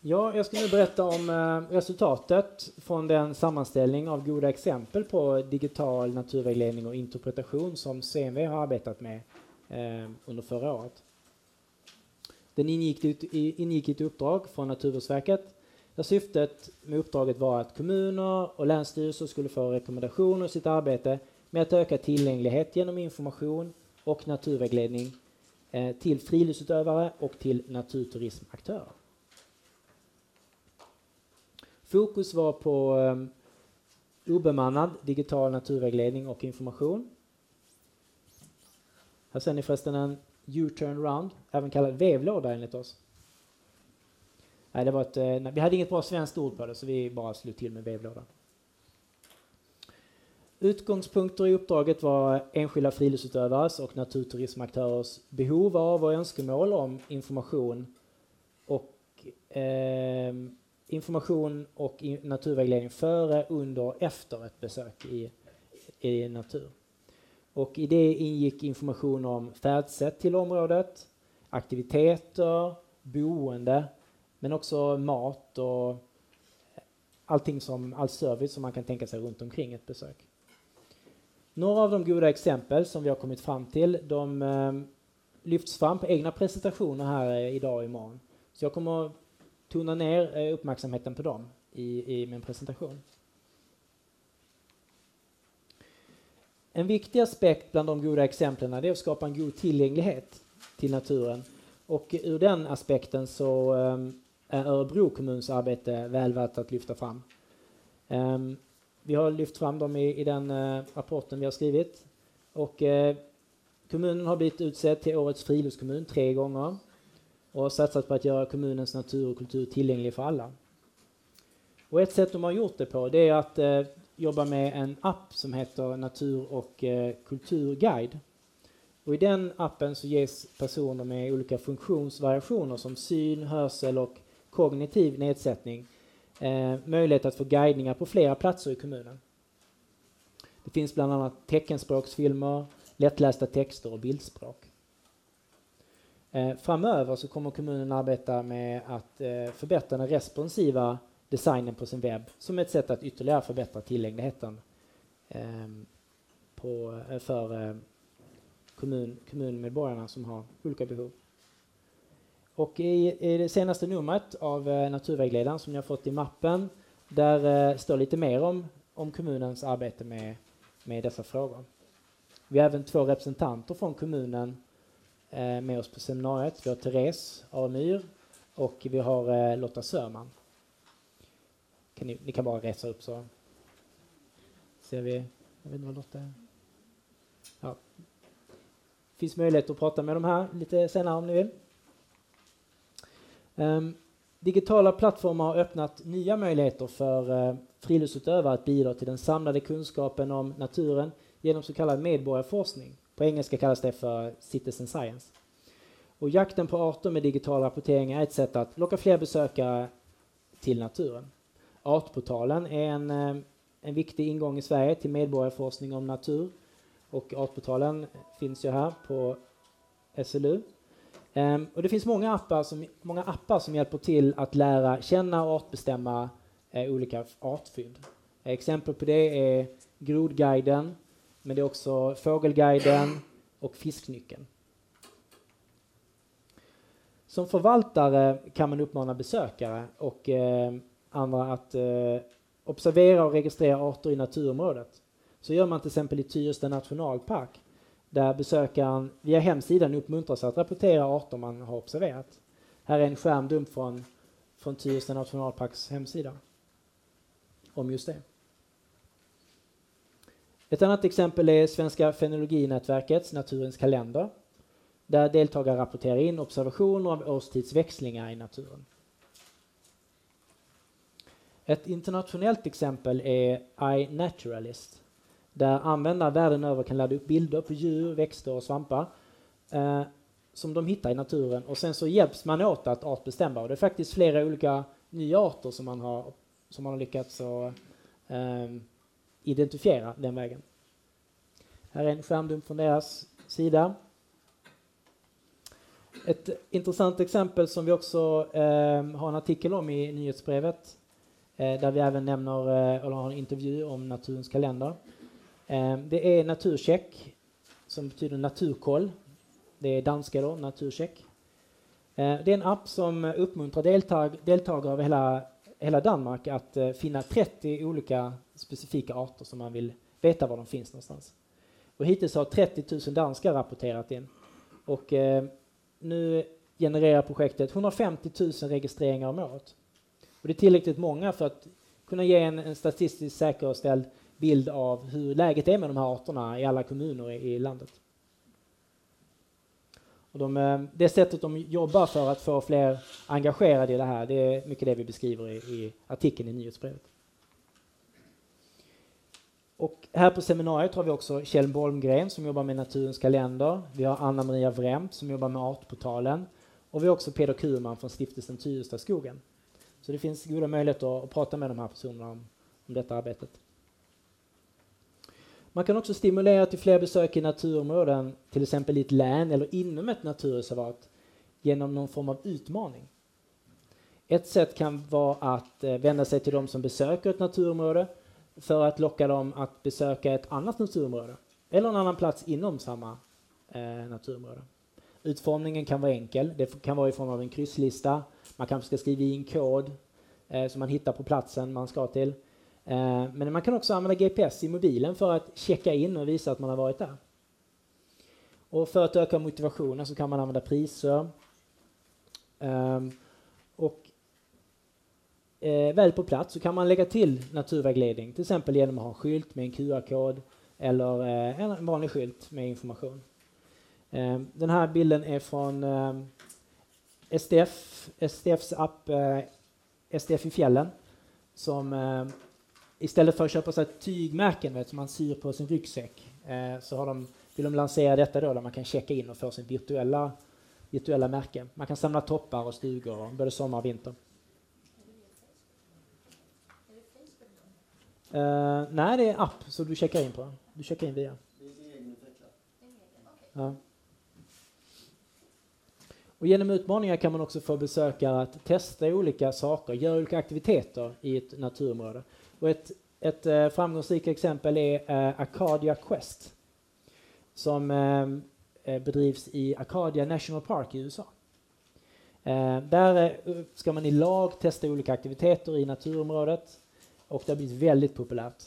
Ja, jag ska nu berätta om eh, resultatet från den sammanställning av goda exempel på digital naturvägledning och interpretation som CMV har arbetat med eh, under förra året. Den ingick i, ingick i ett uppdrag från Naturvårdsverket där syftet med uppdraget var att kommuner och länsstyrelser skulle få rekommendationer i sitt arbete med att öka tillgänglighet genom information och naturvägledning eh, till friluftsutövare och till naturturismaktörer. Fokus var på um, obemannad digital naturvägledning och information. Här ser ni förresten en U-turn round, även kallad vevlåda enligt oss. Nej, det var ett, eh, nej, vi hade inget bra svenskt ord på det så vi bara slog till med vevlådan. Utgångspunkter i uppdraget var enskilda friluftsutövares och naturturismaktörers behov av och önskemål om information och eh, information och naturvägledning före, under och efter ett besök i, i natur. Och i det ingick information om färdsätt till området, aktiviteter, boende, men också mat och allting som, all service som man kan tänka sig runt omkring ett besök. Några av de goda exempel som vi har kommit fram till, de eh, lyfts fram på egna presentationer här idag och imorgon. Så jag kommer tona ner eh, uppmärksamheten på dem i, i min presentation. En viktig aspekt bland de goda exemplen är att skapa en god tillgänglighet till naturen. Och ur den aspekten så ehm, är Örebro kommuns arbete väl värt att lyfta fram. Ehm, vi har lyft fram dem i, i den eh, rapporten vi har skrivit. Och eh, kommunen har blivit utsedd till årets friluftskommun tre gånger och har satsat på att göra kommunens natur och kultur tillgänglig för alla. Och ett sätt de har gjort det på det är att eh, jobba med en app som heter Natur och eh, kulturguide. Och I den appen så ges personer med olika funktionsvariationer som syn, hörsel och kognitiv nedsättning eh, möjlighet att få guidningar på flera platser i kommunen. Det finns bland annat teckenspråksfilmer, lättlästa texter och bildspråk. Eh, framöver så kommer kommunen arbeta med att eh, förbättra den responsiva designen på sin webb som ett sätt att ytterligare förbättra tillgängligheten ehm, på, eh, för eh, kommun, kommunmedborgarna som har olika behov. Och i, i det senaste numret av eh, Naturvägledaren som ni har fått i mappen, där står lite mer om, om kommunens arbete med, med dessa frågor. Vi har även två representanter från kommunen Eh, med oss på seminariet. Vi har Therese Aremyr och vi har eh, Lotta Sörman. Kan ni, ni, kan bara resa upp så ser vi. Jag vet inte vad Lotta är. Ja. finns möjlighet att prata med de här lite senare om ni vill. Um, digitala plattformar har öppnat nya möjligheter för uh, friluftsutövare att bidra till den samlade kunskapen om naturen genom så kallad medborgarforskning. På engelska kallas det för citizen science. Och jakten på arter med digital rapportering är ett sätt att locka fler besökare till naturen. Artportalen är en, eh, en viktig ingång i Sverige till medborgarforskning om natur. Och Artportalen finns ju här på SLU. Um, ehm, och det finns många appar, som, många appar som hjälper till att lära känna och artbestämma uh, olika artfynd. Exempel på det är Grodguiden, men det är också Fågelguiden och Fisknyckeln. Som förvaltare kan man uppmana besökare och eh, andra att eh, observera och registrera arter i naturområdet. Så gör man till exempel i Tyresta nationalpark där besökaren via hemsidan uppmuntras att rapportera arter man har observerat. Här är en skärmdump från, från Tyresta nationalparks hemsida om just det. Ett annat exempel är Svenska fenologinätverkets Naturens kalender där deltagare rapporterar in observationer av årstidsväxlingar i naturen. Ett internationellt exempel är iNaturalist där användare världen över kan ladda upp bilder på djur, växter och svampar eh, som de hittar i naturen och sen så hjälps man åt att artbestämma och det är faktiskt flera olika nya arter som man har, som man har lyckats att, eh, identifiera den vägen. Här är en skärmdump från deras sida. Ett intressant exempel som vi också eh, har en artikel om i nyhetsbrevet eh, där vi även nämner, eh, eller har en intervju om Naturens kalender. Eh, det är Naturcheck som betyder naturkoll. Det är danska då, Naturcheck. Eh, det är en app som uppmuntrar deltag deltagare över hela, hela Danmark att eh, finna 30 olika specifika arter som man vill veta var de finns någonstans. Och hittills har 30 000 danskar rapporterat in. Och eh, nu genererar projektet 150 000 registreringar om året. Och det är tillräckligt många för att kunna ge en, en statistiskt säkerställd bild av hur läget är med de här arterna i alla kommuner i, i landet. Och de, eh, det sättet de jobbar för att få fler engagerade i det här, det är mycket det vi beskriver i, i artikeln i nyhetsbrevet. Och här på seminariet har vi också Kjell Bolmgren som jobbar med Naturens kalender. Vi har Anna-Maria Wremt som jobbar med Artportalen. Och vi har också Peder Kurman från stiftelsen Tyrestaskogen. Så det finns goda möjligheter att, prata med de här personerna om, om detta arbetet. Man kan också stimulera till fler besök i naturområden, till exempel i ett län eller inom ett naturreservat, genom någon form av utmaning. Ett sätt kan vara att eh, vända sig till de som besöker ett naturområde för att locka dem att besöka ett annat naturområde eller en annan plats inom samma eh, naturområde. Utformningen kan vara enkel. Det kan vara i form av en krysslista. Man kanske ska skriva i en kod eh, som man hittar på platsen man ska till. Eh, men man kan också använda GPS i mobilen för att checka in och visa att man har varit där. Och för att öka motivationen så kan man använda priser. Ehm, och eh, väl på plats så kan man lägga till naturvägledning, till exempel genom att ha en skylt med en QR-kod eller eh, en vanlig skylt med information. Ehm, den här bilden är från STF, STFs app STF i fjällen som istället för att köpa sig tygmärken vet, som man syr på sin ryggsäck eh, så har de, vill de lansera detta då där man kan checka in och få sin virtuella, virtuella märke. Man kan samla toppar och stugor både sommar och vinter. Uh, nej, det är en app som du checkar in på. Du checkar in via. Ja. Och genom utmaningar kan man också få besökare att testa olika saker, göra olika aktiviteter i ett naturområde. Och ett, ett eh, framgångsrikt exempel är eh, Acadia Quest som eh, bedrivs i Acadia National Park i USA. där ska man i lag testa olika aktiviteter i naturområdet och det har blivit väldigt populärt.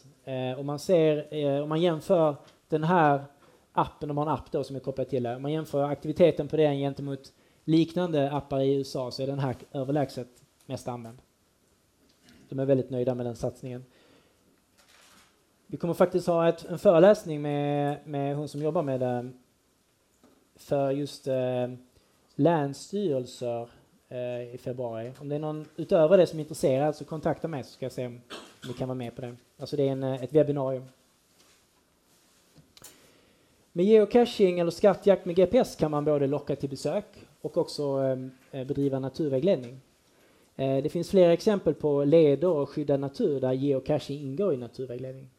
Om man ser, om man jämför den här appen, de har en app då som är kopplad till det, om man jämför aktiviteten på den gentemot liknande appar i USA så är den här överlägset mest använd. De är väldigt nöjda med den satsningen. Vi kommer faktiskt ha ett, en föreläsning med, med hon som jobbar med det för just eh, länsstyrelser eh, i februari. Om det är någon utöver det som är intresserad så kontakta mig så ska jag se om ni kan vara med på det. Alltså det är en, eh, ett webbinarium. Med geocaching eller skattjakt med GPS kan man både locka till besök och också eh, eh bedriva naturvägledning. Eh, det finns flera exempel på leder och skyddad natur där geocaching ingår i naturvägledning.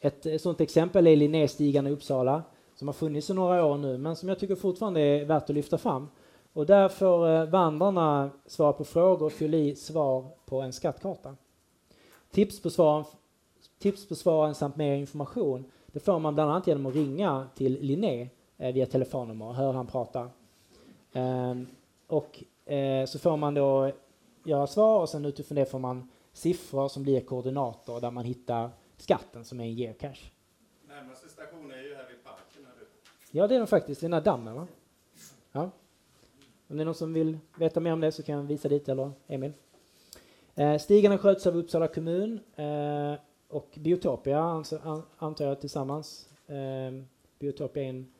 Ett, eh, sådant exempel är Linnéstigarna i Uppsala som har funnits i några år nu men som jag tycker fortfarande är värt att lyfta fram. Och där får eh, vandrarna svara på frågor och fylla i svar på en skattkarta. Tips på, svaren, tips på svaren samt mer information det får man bland annat genom att ringa till Linné via telefonnummer och höra han prata. Ehm, och så får man då göra svar och sen utifrån det får man siffror som blir koordinater där man hittar skatten som är en geocache. Närmaste station är ju här vid parken. Här ja, det är den faktiskt, den här dammen va? Ja. Om det är någon som vill veta mer om det så kan jag visa dit eller Emil. Eh, stigarna sköts av Uppsala kommun eh, och Biotopia antar jag tillsammans. Eh, Biotopia är, en,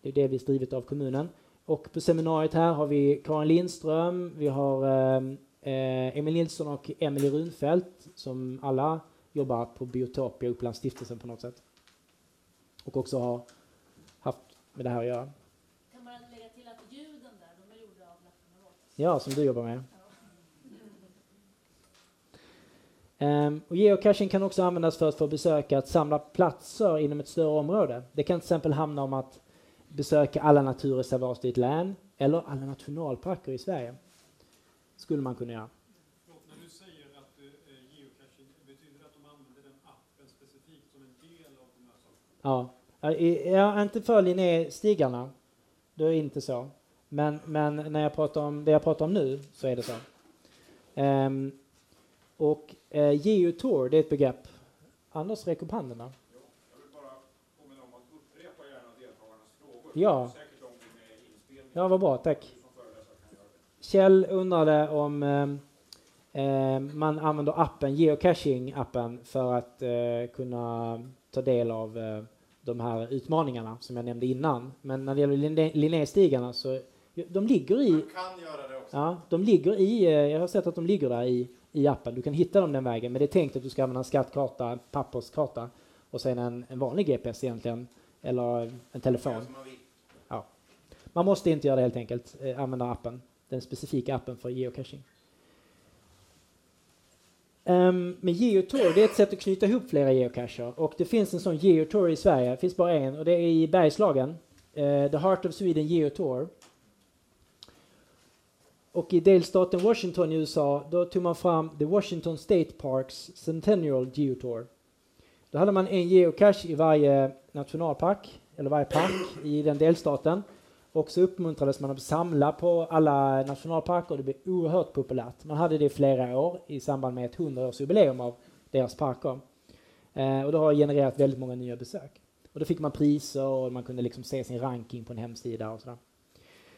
det är delvis drivet av kommunen. Och på seminariet här har vi Karin Lindström, vi har eh, Emil Nilsson och Emelie Runfeldt som alla jobbar på Biotopia Upplandsstiftelsen på något sätt. Och också har haft med det här att göra. Kan man lägga till att ljuden där, de är gjorda av Ja, som du jobbar med. Um, och geocaching kan också användas för att få besökare att samla platser inom ett större område. Det kan till exempel handla om att besöka alla naturreservat i ett län eller alla nationalparker i Sverige. Skulle man kunna göra. Förlåt, när du säger att eh, geocaching, betyder det att de använder den appen specifikt som en del av de här sakerna? Ja, jag är inte för Linnéstigarna. Det är inte så. Men, men när jag pratar om det jag pratar om nu så är det så. Ehm, och eh, geotour, det är ett begrepp. Anders, räck upp handen där. Jo, jag vill bara påminna om att upprepa gärna deltagarnas frågor. Ja. Det är säkert de som är med i inspelningen. Ja, vad bra, tack. Kjell undrade om ehm, ehm, man använder appen, geocaching-appen, för att eh, kunna ta del av eh, de här utmaningarna som jag nämnde innan. Men när det gäller Linné- Linnéstigarna så de ligger i Man kan göra det också. Ja, de ligger i, eh, jag har sett att de ligger där i, i appen. Du kan hitta dem den vägen, men det är tänkt att du ska använda en skattkarta, en papperskarta och sen en, en vanlig GPS egentligen, eller en telefon. Man måste inte göra det helt enkelt, eh, använda appen, den specifika appen för geocaching. Um, men geotour, det är ett sätt att knyta ihop flera geocacher och det finns en sån geotour i Sverige, det finns bara en och det är i Bergslagen, Uh, The Heart of Sweden Geotour. Och i delstaten Washington i USA, då tog man fram The Washington State Parks Centennial Geotour. Då hade man en geocache i varje nationalpark, eller varje park i den delstaten. Och så uppmuntrades man att samla på alla nationalparker och det blev oerhört populärt. Man hade det i flera år i samband med ett 100-årsjubileum av deras parker. Eh, och det har genererat väldigt många nya besök. Och då fick man priser och man kunde liksom se sin ranking på en hemsida och sådär.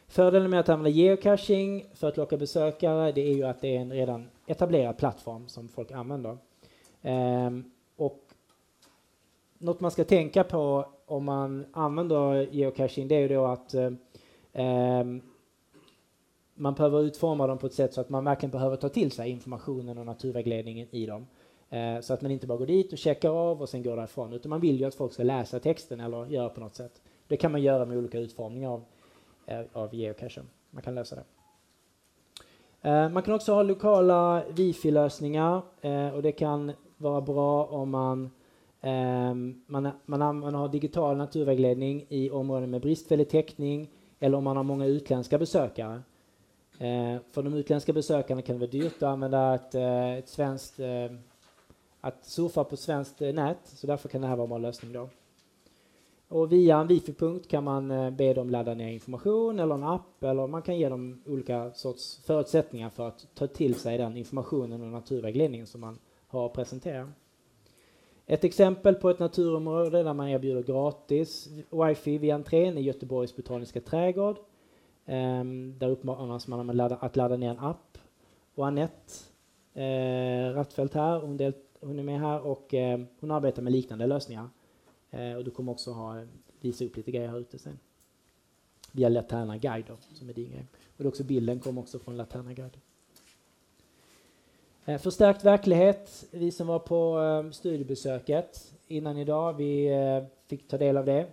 Fördelen med att använda geocaching för att locka besökare det är ju att det är en redan etablerad plattform som folk använder. Ehm, och något man ska tänka på om man använder geocaching det är ju då att eh, Ehm, man behöver utforma dem på ett sätt så att man verkligen behöver ta till sig informationen och naturvägledningen i dem. Eh, så att man inte bara går dit och checkar av och sen går därifrån. Utan man vill ju att folk ska läsa texten eller göra på något sätt. Det kan man göra med olika utformningar av, eh, av geocachen. Man kan lösa det. Eh, man kan också ha lokala wifi-lösningar eh, och det kan vara bra om man ehm, man, man, man har digital naturvägledning i områden med bristfällig täckning eller om man har många utländska besökare. Eh, för de utländska besökarna kan det vara dyrt att använda ett, eh, ett svenskt, eh, att surfa på svenskt eh, nät, så därför kan det här vara en bra lösning då. Och via en wifi-punkt kan man eh, be dem ladda ner information eller en app eller man kan ge dem olika sorts förutsättningar för att ta till sig den informationen och naturvägledningen som man har presenterat. Ett exempel på ett naturområde där man erbjuder gratis wifi vid entrén är Göteborgs botaniska trädgård. Um, där uppmanas man att ladda, att ladda ner en app. Och Anette eh, Rattfeldt här, hon, del, hon är med här och eh, hon arbetar med liknande lösningar. Eh, och du kommer också ha, ehm, visa upp lite grejer här ute sen. Via Laterna Guide då, som är din grej. Och det är också bilden kommer också från Laterna Guide. Eh, förstärkt verklighet, vi som var på eh, studiebesöket innan idag, vi eh, fick ta del av det.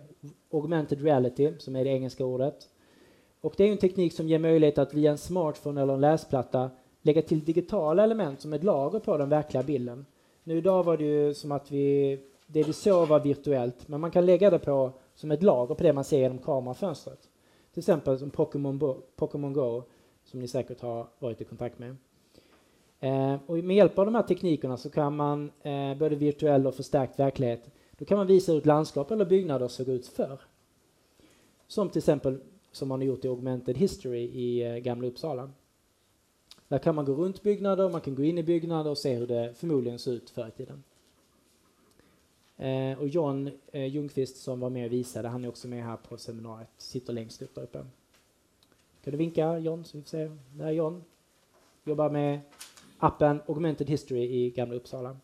Augmented reality, som är det engelska ordet. Och det är en teknik som ger möjlighet att via en smartphone eller en läsplatta lägga till digitala element som ett lager på den verkliga bilden. Nu idag var det ju som att vi, det vi såg var virtuellt, men man kan lägga det på som ett lager på det man ser genom kamerafönstret. Till exempel som Pokémon, Pokémon Go, som ni säkert har varit i kontakt med. Eh, och med hjälp av de här teknikerna så kan man eh, både virtuell och förstärkt verklighet, då kan man visa hur ett landskap eller byggnader såg ut förr. Som till exempel som man har gjort i Augmented History i eh, Gamla Uppsala. Där kan man gå runt byggnader, man kan gå in i byggnader och se hur det förmodligen såg ut förr i tiden. Eh, och John eh, Ljungqvist som var med och visade, han är också med här på seminariet, sitter längst upp där uppe. Kan du vinka John så vi får se? Där är John. Jobbar med appen Augmented History i Gamla Uppsala.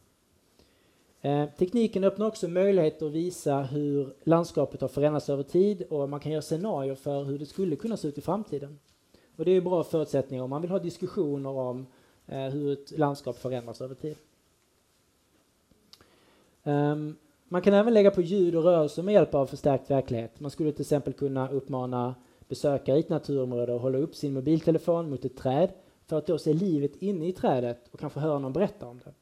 Eh, tekniken öppnar också möjlighet att visa hur landskapet har förändrats över tid och man kan göra scenarier för hur det skulle kunna se ut i framtiden. Och det är bra förutsättningar om man vill ha diskussioner om eh, hur ett landskap förändras över tid. Ehm, man kan även lägga på ljud och rörelse med hjälp av förstärkt verklighet. Man skulle till exempel kunna uppmana besökare i ett naturområde att hålla upp sin mobiltelefon mot ett träd för att då se livet inne i trädet och kanske höra någon berätta om det.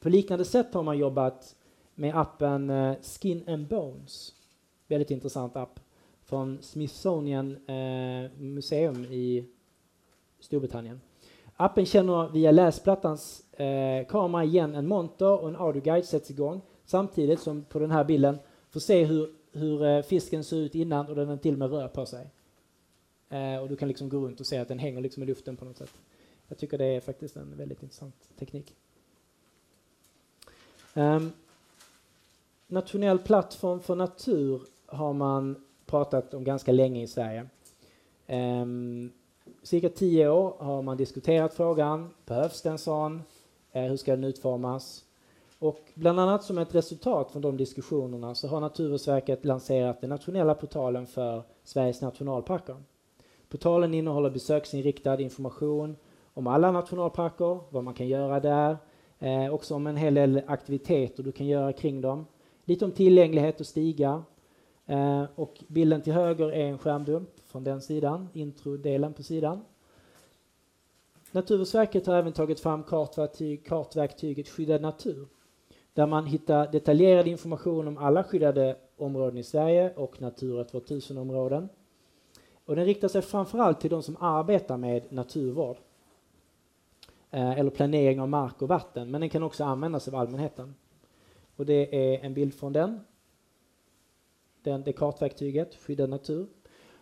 På liknande sätt har man jobbat med appen eh, Skin and Bones. Väldigt intressant app. från Smithsonian eh, museum i Storbritannien. Appen känner via läsplattans eh, kamera igen en monter och en audioguide sätts igång samtidigt som på den här bilden får se hur, hur eh, fisken ser ut innan och den till och med rör på sig. Eh, och du kan liksom gå runt och se att den hänger liksom i luften på något sätt. Jag tycker det är faktiskt en väldigt intressant teknik. Um, nationell plattform för natur har man pratat om ganska länge i Sverige. Um, cirka tio år har man diskuterat frågan. Behövs det en sån? Uh, hur ska den utformas? Och bland annat som ett resultat från de diskussionerna så har Naturvårdsverket lanserat den nationella portalen för Sveriges nationalparker. Portalen innehåller besöksinriktad information om alla nationalparker, vad man kan göra där, eh, också om en hel del aktiviteter du kan göra kring dem. Lite om tillgänglighet och stigar. Eh, och bilden till höger är en skärmdump från den sidan, introdelen på sidan. Naturvårdsverket har även tagit fram kartverktyg, kartverktyget Skyddad natur där man hittar detaljerad information om alla skyddade områden i Sverige och Natura 2000-områden. Och den riktar sig framförallt till de som arbetar med naturvård Eh, eller planering av mark och vatten, men den kan också användas av allmänheten. Och det är en bild från den. den det kartverktyget, Skyddad natur.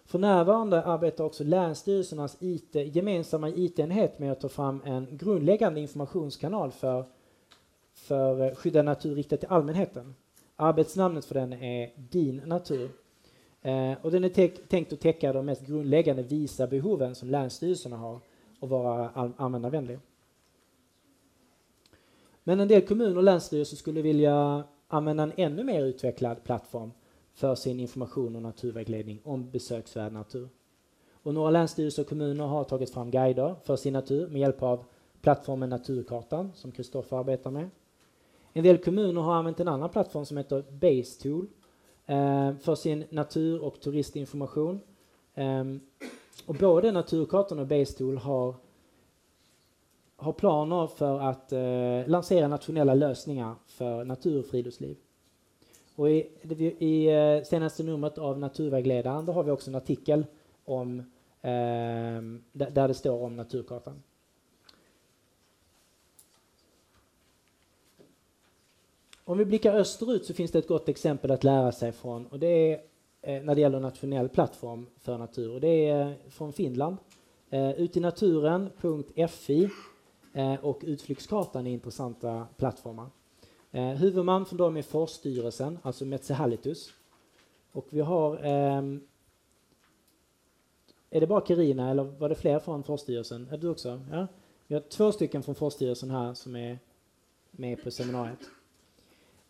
För närvarande arbetar också länsstyrelsernas IT, gemensamma IT-enhet med att ta fram en grundläggande informationskanal för, för skyddad natur riktat till allmänheten. Arbetsnamnet för den är Din natur. Eh, och den är tänkt att täcka de mest grundläggande visa behoven som länsstyrelserna har och vara användarvänlig. Men en del kommuner och länsstyrelser skulle vilja använda en ännu mer utvecklad plattform för sin information och naturvägledning om besöksvärd natur. Och några länsstyrelser och kommuner har tagit fram guider för sin natur med hjälp av plattformen Naturkartan som Kristoffer arbetar med. En del kommuner har använt en annan plattform som heter Basetool eh, för sin natur och turistinformation. Eh, och både Naturkartan och Basetool har har planer för att eh, lansera nationella lösningar för natur och friluftsliv. Och i, i eh, senaste numret av Naturvägledaren har vi också en artikel om, eh, där det står om Naturkartan. Om vi blickar österut så finns det ett gott exempel att lära sig från och det är eh, när det gäller nationell plattform för natur och det är eh, från Finland. Eh, Eh, och Utflyktskartan är intressanta plattformar. Eh, huvudman för dem är Forsstyrelsen, alltså Metsähallitus. Och vi har ehm, är det bara Karina eller var det fler från Forsstyrelsen? Är du också? Ja. Vi har två stycken från Forsstyrelsen här som är med på seminariet.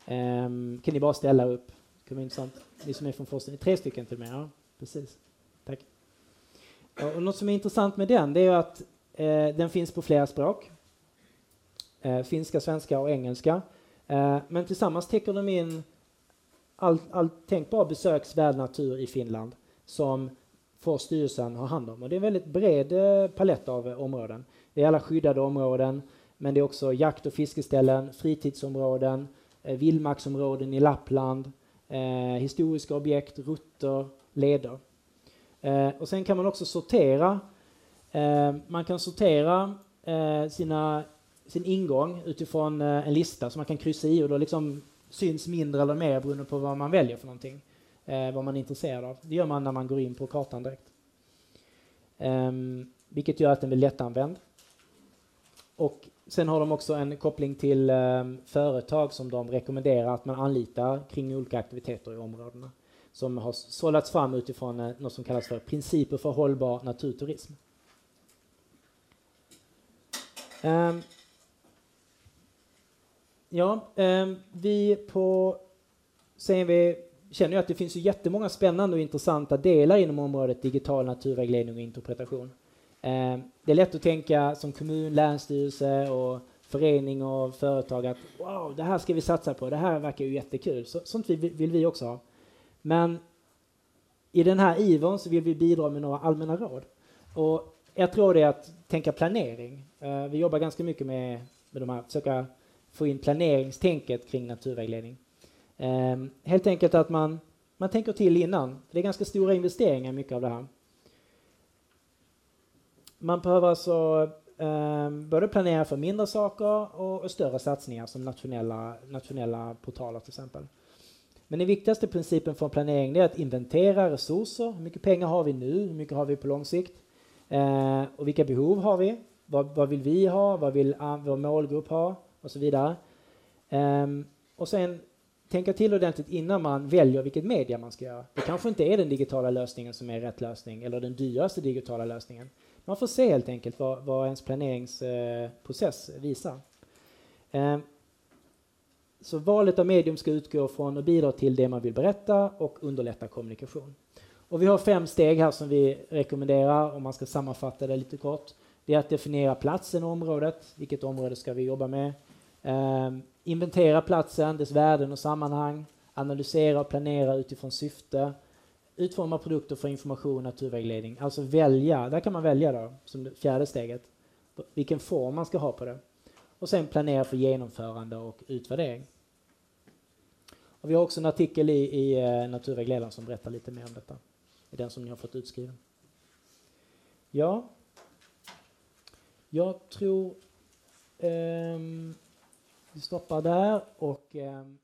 Um, kan ni bara ställa upp? Det kan vara intressant. Ni som är från Forsstyrelsen. Tre stycken till och med. Ja, precis. Tack. Och något som är intressant med den det är att eh, den finns på flera språk eh, finska, svenska och engelska. Eh, men tillsammans täcker de in all, all tänkbar besöksvärd natur i Finland som Forststyrelsen har hand om. Och det är en väldigt bred eh, palett av eh, områden. Det är alla skyddade områden, men det är också jakt och fiskeställen, fritidsområden, eh, vildmarksområden i Lappland, eh, historiska objekt, rutter, leder. Eh, och sen kan man också sortera. Eh, man kan sortera eh, sina sin ingång utifrån eh, en lista som man kan kryssa i och då liksom syns mindre eller mer beroende på vad man väljer för någonting. Eh, vad man är intresserad av. Det gör man när man går in på kartan direkt. Um, vilket gör att den blir lättanvänd. Och sen har de också en koppling till um, företag som de rekommenderar att man anlitar kring olika aktiviteter i områdena. Som har sållats fram utifrån uh, något som kallas för principer för hållbar naturturism. Um, Ja, eh, vi på CNV känner ju att det finns ju jättemånga spännande och intressanta delar inom området digital naturvägledning och interpretation. Eh, det är lätt att tänka som kommun, länsstyrelse och förening och företag att wow, det här ska vi satsa på, det här verkar ju jättekul. Så, sånt vill, vill vi också ha. Men i den här ivern så vill vi bidra med några allmänna råd. Och ett råd är att tänka planering. Eh, vi jobbar ganska mycket med, med de här, försöka få in planeringstänket kring naturvägledning. Um, helt enkelt att man man tänker till innan. Det är ganska stora investeringar mycket av det här. Man behöver alltså um, både planera för mindre saker och, och större satsningar som nationella, nationella portaler till exempel. Men den viktigaste principen för planering är att inventera resurser. Hur mycket pengar har vi nu? Hur mycket har vi på lång sikt? Uh, och vilka behov har vi? Vad, vad vill vi ha? Vad vill uh, vår målgrupp ha? Och så vidare. Um, och sen tänka till ordentligt innan man väljer vilket media man ska göra. Det kanske inte är den digitala lösningen som är rätt lösning eller den dyraste digitala lösningen. Man får se helt enkelt vad, vad ens planeringsprocess visar. Um, så valet av medium ska utgå från och bidra till det man vill berätta och underlätta kommunikation. Och vi har fem steg här som vi rekommenderar om man ska sammanfatta det lite kort. Det är att definiera platsen och området. Vilket område ska vi jobba med? Eh, inventera platsen, dess värden och sammanhang. Analysera och planera utifrån syfte. Utforma produkter för information och naturvägledning. Alltså välja, där kan man välja då, som det fjärde steget, vilken form man ska ha på det. Och sen planera för genomförande och utvärdering. Och vi har också en artikel i, i eh, Naturvägledaren som berättar lite mer om detta. Det är den som ni har fått utskriven. Ja, jag tror um, vi stoppar där och ehm,